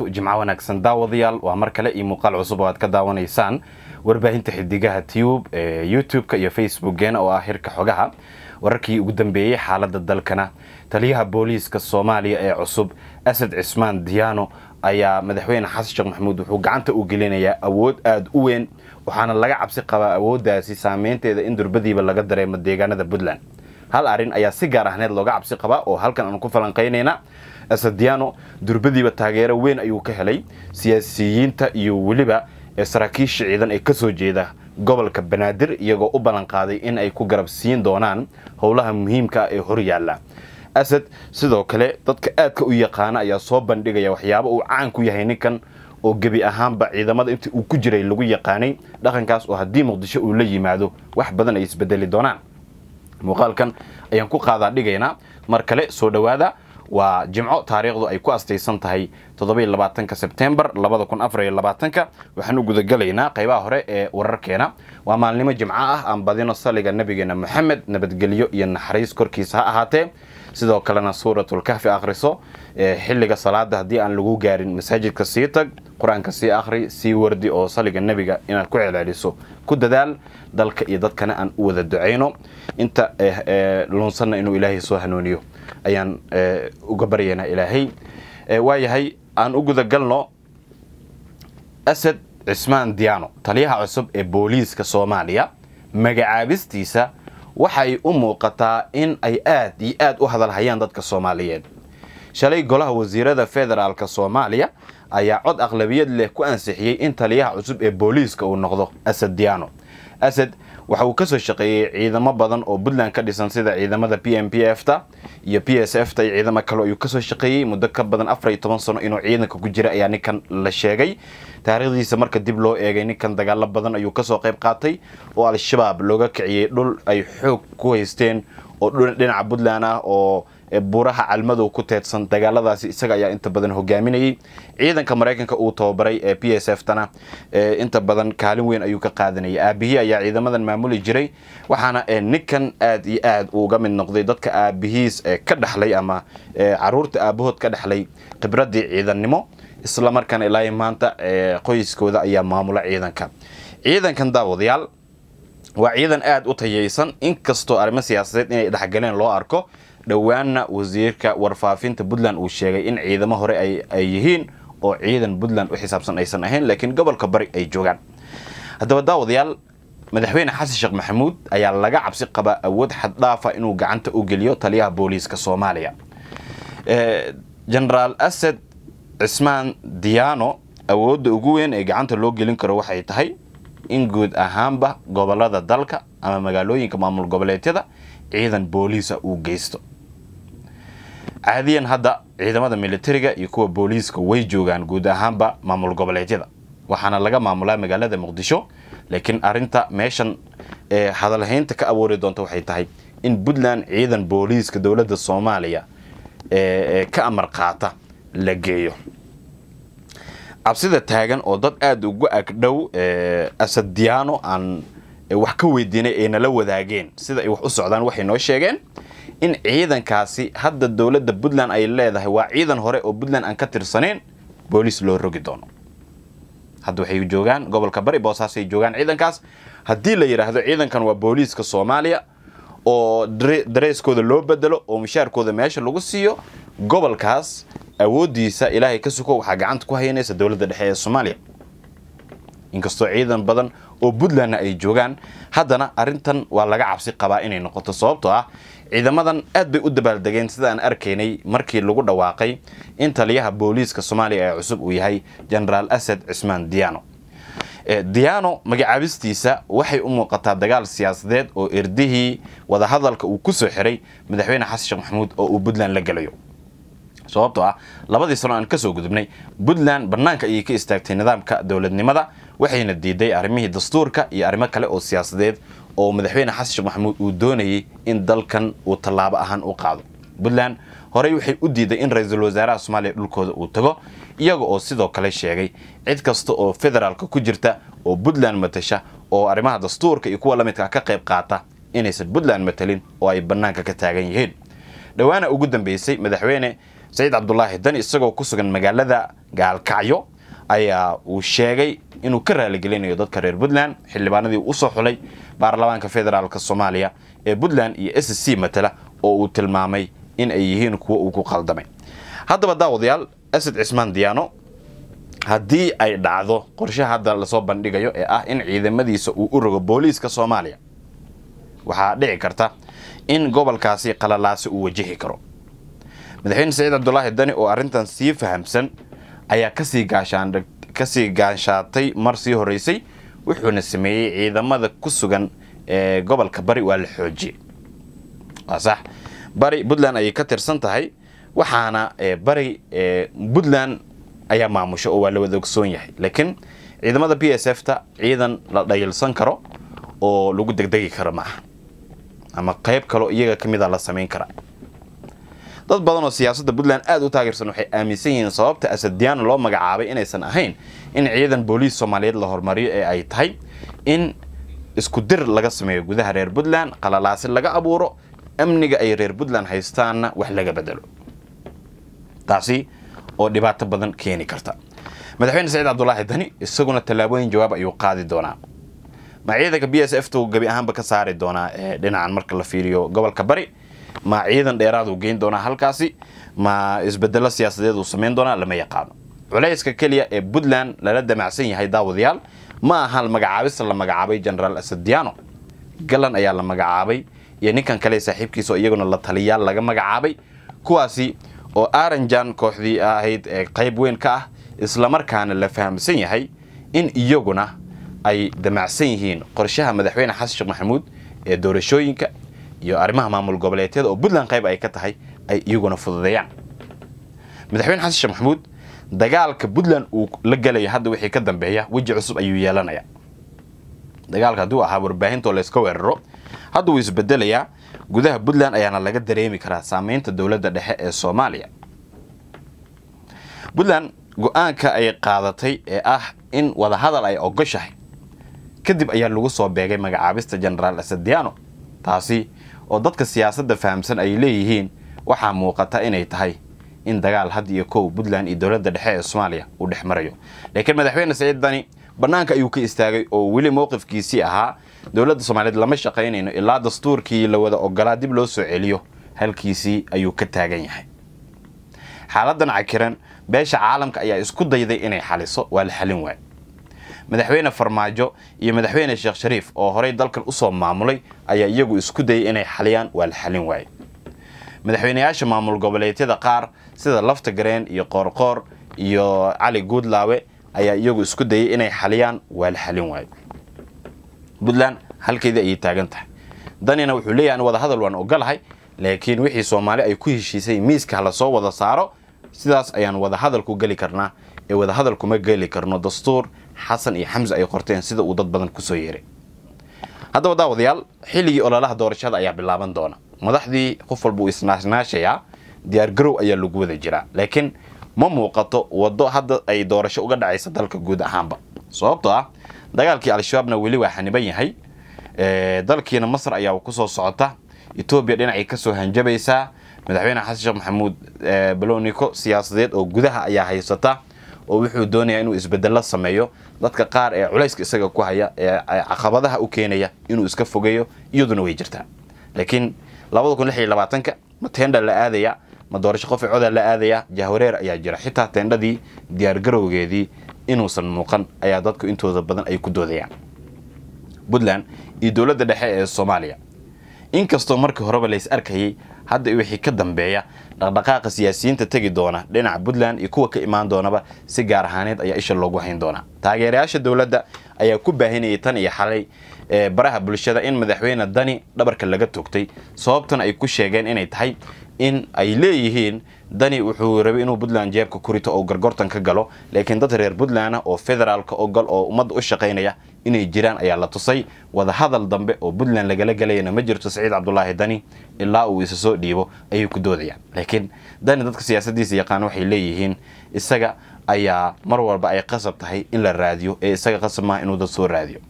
wabarakaatu jimco wanaagsan daawadayaal waa mar kale iyo muuqaal cusub oo aad ka daawanaysaan warbaahinta xidigaha tube ee youtube-ka iyo facebookgeena oo ah hirka xogaha. Wararkii ugu dambeeyey xaaladda dalkana. Taliyaha booliiska soomaaliya ee cusub asad cismaan diyaano ayaa madaxweyne xasan sheekh maxamuud wuxuu gacanta u gelinayaa awood aada u weyn waxaana laga cabsi qabaa awooddaasi saameynteeda in durbadiiba laga dareemo deegaanada puntland hal arrin ayaa si gaar ahneed looga cabsi qabaa oo halkan aan ku falanqaynayna. Asadiano durbadiiba taageero weyn ayuu ka helay. Siyaasiyiinta iyo weliba saraakiisha ciidan ee ka soo jeeda gobolka banaadir iyagoo u ballanqaaday in ay ku garab siin doonaan howlaha muhiimka ah ee hor yaalla. Asad sidoo kale dadka aadka u yaqaana ayaa soo bandhigaya waxyaabo uu caan ku yahay ninkan oo gebi ahaanba ciidamada intii uu ku jiray lagu yaqaanay dhaqankaas oo haddii muqdisho uu la yimaado wax badan ay isbedeli doonaan muuqaalkan ayaan ku qaadaa dhigaynaa. Mar kale soo dhowaada waa jimco taariikhdu ay ku astaysan tahay toddobaiylabaatanka sebtembar labada kun afariyo labaatanka. Waxaan u gudagalaynaa qaybaha hore ee wararkeena. Waa maalnimo jimco ah aan badino saliga nabigeena moxamed nabadgelyo iyo naxariis korkiisa ha ahaatee sidoo kalena suuratulkahfi akhriso xilliga salaada haddii aan lagu gaarin masaajidka sii tag qur'aanka sii akhri sii wardi oo saliga nebiga inaad ku celceliso. Ku dadaal dalka iyo dadkana aan u wada ducayno inta luunsanna inuu ilaahay soo hanuuniyo ayaan uga baryaynaa ilaahay. Waayahay aan u gudagalno asad cismaan diyaano taliyaha cusub ee booliiska soomaaliya magacaabistiisa waxay u muuqataa in ay aad iyo aad u hadalhayaan dadka soomaaliyeed. Shalay golaha wasiirada federaalk soomaaliya ayaa cod aqlabiyad leh ku ansixiyey in taliyaha cusub ee booliiska uu noqdo asad diyaano asad waxa uu ka soo shaqeeyey ciidamo badan oo puntland ka dhisan sida ciidamada p m p f ta iyo p s f ta iyo ciidamo kale ayuu ka soo shaqeeyey muddo ka badan afar iyo toban sano inuu ciidanka ku jira ayaa ninkan la sheegay. Taariikhdiisa marka dib loo eegay ninkan dagaalo badan ayuu ka soo qayb qaatay oo al-shabaab looga kiciyey dhul ay xoog ku haysteen oo dhinaca puntland ah oo buuraha calmadow ku teedsan. Dagaaladaasi isaga ayaa inta badan hogaaminayay ciidanka maraykanka uu tababaray ee p s f tana inta badan kaalin weyn ayuu ka qaadanayay. Aabihii ayaa ciidamadan maamuli jiray waxaana ninkan aad iyo aad uga mid noqday dadka aabihiis ka dhexlay ama carruurta aabahood ka dhexlay khibradii ciidannimo. Isla markaana ilaa maanta qoyskooda ayaa maamula ciidanka. Ciidankan daawadayaal waa ciidan aad u tayaysan. Inkastoo arrimo siyaasadeed inay dhexgaleen loo arko dhowaanna wasiirka warfaafinta puntland uu sheegay in ciidamo hore ay yihiin oo ciidan puntland u xisaabsan aysan ahayn laakiin gobolka bari ay joogaan. Haddaba daawadayaal madaxweyne xasan sheekh maxamuud ayaa laga cabsi qabaa awood xaddhaafa inuu gacanta u geliyo taliyaha booliiska soomaaliya. Genaraal asad cismaan diyaano awoodda ugu weyn ee gacanta loo gelin karo waxay tahay in guud ahaanba gobollada dalka ama magaalooyinka maamul goboleedyada ciidan booliisa uu geysto caadiyan hadda ciidamada militariga iyo kuwa booliiska way joogaan guud ahaanba maamul goboleedyada. Waxaana laga maamulaa magaalada muqdisho laakiin arinta meeshan ee hadalhaynta ka abuuri doonta waxay tahay in puntland ciidan booliiska dowladda soomaaliya ee ka amar qaata la geeyo. Cabsida taagan oo dad aada ugu agdhow asadiyaano aan wax ka weydiinay ay nala wadaageen sida ay wax u socdaan waxay noo sheegeen in ciidankaasi hadda dowladda puntland ay leedahay waa ciidan hore oo puntland aan ka tirsanayn booliis loo rogi doono. Hadda waxay joogaan gobolka bari boosaasay joogaan ciidankaas. Haddii la yidhaahdo ciidankan waa booliiska soomaaliya oo dareeskooda loo bedelo oo mushaarkooda meesha lagu siiyo gobolkaas awooddiisa ilaahay ka suko waxaa gacanta ku hayanaysa dowladda dhexe ee soomaaliya. Inkastoo ciidan badan oo puntlandna ay joogaan. Haddana arrintan waa laga cabsi qabaa inay noqoto sababtoo ah ciidamadan aad bay u dabaaldegeen sida aan arkaynay markii lagu dhawaaqay in taliyaha booliiska soomaaliya ee cusub uu yahay genaraal asad cismaan diyaano diyaano magacaabistiisa waxay u muuqataa dagaal siyaasadeed oo erdihii wadahadalka uu ku soo xiray madaxweyne xasan sheekh maxamuud oo uu puntland la gelayo sababtoo ah labadii sano aan ka soo gudubnay puntland bannaanka ayay ka istaagtay nidaamka dowladnimada waxayna diiday arrimihii dastuurka iyo arrimo kale oo siyaasadeed oo madaxweyne xasan sheekh maxamuud uu doonayay in dalkan uu tallaabo ahaan u qaado. Puntland horey waxay u diiday in ra'iisul wasaaraha soomaaliya dhulkooda uu tago iyaga oo sidoo kale sheegay cid kasta oo federaalka ku jirta oo puntland matasha oo arrimaha dastuurka iyo kuwa lamidka ka qayb qaata inaysan puntland matalin oo ay bannaanka ka taagan yihiin. Dhowaana ugu dambeysay madaxweyne saciid cabdulaahi dan isagoo ku sugan magaalada gaalkacyo ayaa uu sheegay inuu ka raaligelinayo dadka reer puntland. Xildhibaanadii u soo xulay baarlamaanka federaalk soomaaliya ee puntland iyo s c matala oo uu tilmaamay in ay yihiin kuwo uu ku qaldamay haddaba daawadayaal asad cismaan diyaano haddii ay dhacdo qorshaha hadda la soo bandhigayo ee ah in ciidamadiisa uu u rogo booliiska soomaaliya waxaa dhici karta in gobolkaasi qalalaasi uu wajihi karo. Madaxweyne saciid cabdulaahi dani oo arrintan sii fahamsan ayaa ka sii gaashaan ka sii gaanshaatay mar sii horeysay wuxuuna sameeyey ciidamada ku sugan ee gobolka bari waa la xoojiyey. Waa sax. Bari puntland ayay ka tirsan tahay waxaana bari puntland ayaa maamusha oo waa la wada ogsoon yahay. Laakiin ciidamada b s f ta ciidan la dhayilsan karo oo lagu degdegi karo ma aha ama qayb kaloo iyaga ka mid a la samayn kara dad badan oo siyaasadda puntland aada u taageersan waxay aaminsan yihiin sababta asadiyaano loo magacaabay inaysan ahayn in ciidan booliis soomaaliyeed la horumariyo ee ay tahay in isku dir laga sameeyo gudaha reer puntland qalalaasi laga abuuro amniga ay reer puntland haystaanna wax laga bedelo. Taasi oo dhibaato badan keeni karta. Madaxweyne saciid cabdulaahi dani isaguna tallaabooyin jawaab ayuu qaadi doonaa. Ma ciidanka b s f tu gebi ahaanba ka saari doonaa dhinacan marka la fiiriyo gobolka bari ma ciidan dheeraad uu geyn doonaa halkaasi ma isbedelo siyaasadeed uu samayn doonaa lama yaqaano. Culayska keliya ee puntland lala damacsan yahay daawadayaal ma aha magacaabista la magacaabay genaraal asadiano. Galan ayaa la magacaabay iyo ninkan kale saaxiibkiisa oo iyaguna la taliyaal laga magacaabay kuwaasi oo aranjan kooxdii ahayd ee qayb weyn ka ah islamarkaana la fahamsan yahay in iyaguna ay damacsan yihiin qorshaha madaxweyne xasan sheekh maxamuud ee doorashooyinka iyo arrimaha maamul goboleedyada oo puntland qayb ay ka tahay ay iyaguna fududeeyaan. Madaxweyne xasan sheekh maxamuud dagaalka puntland uu la gelaya hadda wixii ka dambeeya weji cusub ayuu yeelanaya. Dagaalka hadduu ahaa warbaahintoo layska weeraro hadda wuu isbedelayaa gudaha puntland ayaana laga dareemi karaa saameynta dowladda dhexe ee soomaaliya. Puntland go'aanka ay qaadatay ee ah in wadahadal ay ogoshahay kadib ayaa lagu soo beegay magacaabista genaraal asadiano taasi oo dadka siyaasadda fahamsan ay leeyihiin waxaa muuqata inay tahay in dagaal had iyo kow puntland iyo dowladda dhexe ee soomaaliya uu dhex marayo. Laakiin madaxweyne saciid dani bannaanka ayuu ka istaagay oo weli mowqifkiisii ahaa dowladda soomaaliyeed lama shaqaynayno ilaa dastuurkii la wada ogolaa dib loo soo celiyo halkiisii ayuu ka taagan yahay. Xaaladan cakiran beesha caalamka ayaa isku dayday inay xaliso waa la xalin waay madaxweyne farmaajo iyo madaxweyne sheekh shariif oo horey dalkan u soo maamulay ayaa iyagu isku dayay inay xaliyaan waa la xalin waaye madaxweyneyaasha maamul goboleedyada qaar sida lafta gareen iyo qoorqoor iyo cali guudlaawe ayaa iyagu isku dayay inay xaliyaan waa la xalin waayo puntland halkeedii ayay taagan tahay. Danina wuxuu leeyahay an wadahadal waan ogolahay laakiin wixii soomaali ay ku heshiisay miiska hala soo wada saaro sidaas ayaan wadahadal ku geli karnaa. Ee wadahadal kuma geli karno dastuur xasan iyo xamse ay qorteen sida uu dad badan ku soo yeeray. Haddaba daawadayaal xilligii ololaha doorashada ayaa bilaaban doona. Madaxdii qof walba uu isnaashnaashayaa diyaargarow ayaa lagu wada jiraa. Laakiin ma muuqato waddo hadda ay doorasho uga dhacaysa dalka guud ahaanba. Sababtoo ah dagaalkii al-shabaabna weli waa xaniban yahay. Dalkiina masar ayaa ku soo socota. Etoobiya dhinacay ka soo hanjabaysaa madaxweyne xasan sheekh maxamuud baloniko siyaasadeed oo gudaha ayaa haysata oo wuxuu doonayaa inuu isbedelo sameeyo dadka qaar ee culayska isaga ku haya ee caqabadaha u keenaya inuu iska fogeeyo iyaduna way jirtaa. Laakiin labada kun lix iyo labaatanka ma teendha la aadaya ma doorasho qofi coda la aadaya jahwareer ayaa jira. Xitaa teendhadii diyaargarowgeedii inuusan muuqan ayaa dadku intooda badan ay ku doodayaan. Puntland iyo dowladda dhexe ee soomaaliya. Inkastoo markii horeba lays arkayay hadda wixii ka dambeeya dhaqdhaqaaqa siyaasiyiinta tegi doona dhinaca puntland iyo kuwa ka imaan doonaba si gaar ahaaneed ayaa isha loogu hayn doonaa taageerayaasha dowladda ayaa ku baahinayay tan iyo xalay baraha bulshada in madaxweyne dani dhabarka laga togtay sababtan ay ku sheegeen inay tahay in ay leeyihiin dani wuxuu rabay inuu puntland jeebka kurito oo gargortan ka galo laakiin dad reer puntland oo federaalka ogol oo ummadda u shaqaynaya inay jiraan ayaa la tusay. Wadahadal dambe oo puntland lagala galayana ma jirto saciid cabdulaahi dani ilaa uu isa soo dhiibo ayay ku doodayaan laakiin dani dadka siyaasadiisa yaqaan waxay leeyihiin isaga ayaa mar walba ay qasab tahay in la raadiyo ee isaga qasab maaha inuu dad soo raadiyo.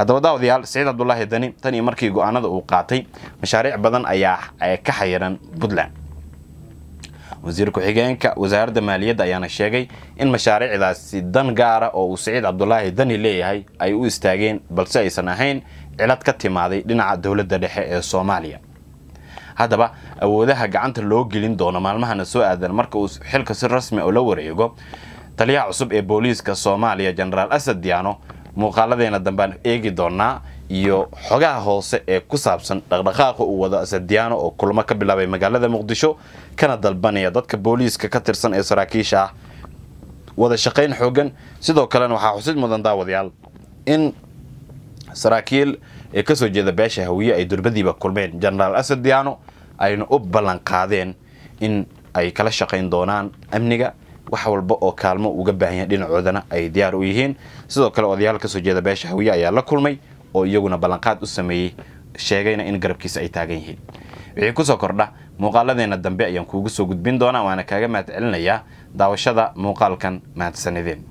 Haddaba daawadayaal saciid cabdulaahi dani tan iyo markii go'aanada uu qaatay mashaariic badan ayaa ka xayiran puntland wasiir ku-xigeenka wasaaradda maaliyadda ayaana sheegay in mashaariicdaasi dan gaara oo uu siciid cabdulaahi dani leeyahay ay u istaageen balse aysan ahayn cilad ka timaaday dhinaca dowladda dhexe ee soomaaliya. Haddaba awoodaha gacanta loo gelin doono maalmahana soo aadan marka uu xilka si rasmi oo la wareego taliyaha cusub ee booliiska soomaaliya jenaraal asad diyaano muuqaaladeena dambaan eegi doonaa iyo xogaha hoose ee ku saabsan dhaqdhaqaaqa uu wado asad diyaano oo kulmo ka bilaabay magaalada muqdisho kana dalbanaya dadka booliiska ka tirsan ee saraakiisha. Ah wada shaqayn xoogan sidoo kalena waxaa xusid mudan daawadayaal in saraakiil ee ka soo jeeda beesha hawiye ay durbadiiba kulmeen. Jenaraal asad diyaano ayna u ballan qaadeen in ay kala shaqayn doonaan amniga wax walba oo kaalmo uga baahan yahay dhinacoodana ay diyaar u yihiin. Sidoo kale odayaal ka soo jeeda beesha hawiye ayaa la kulmay oo iyaguna ballanqaad u sameeyey sheegayna in garabkiisa ay taagan yihiin. Wixii ku soo kordha muuqaaladeena dambe ayaan kuugu soo gudbin doonaa waana kaaga mahad celinayaa daawashada muuqaalkan mahadsanideen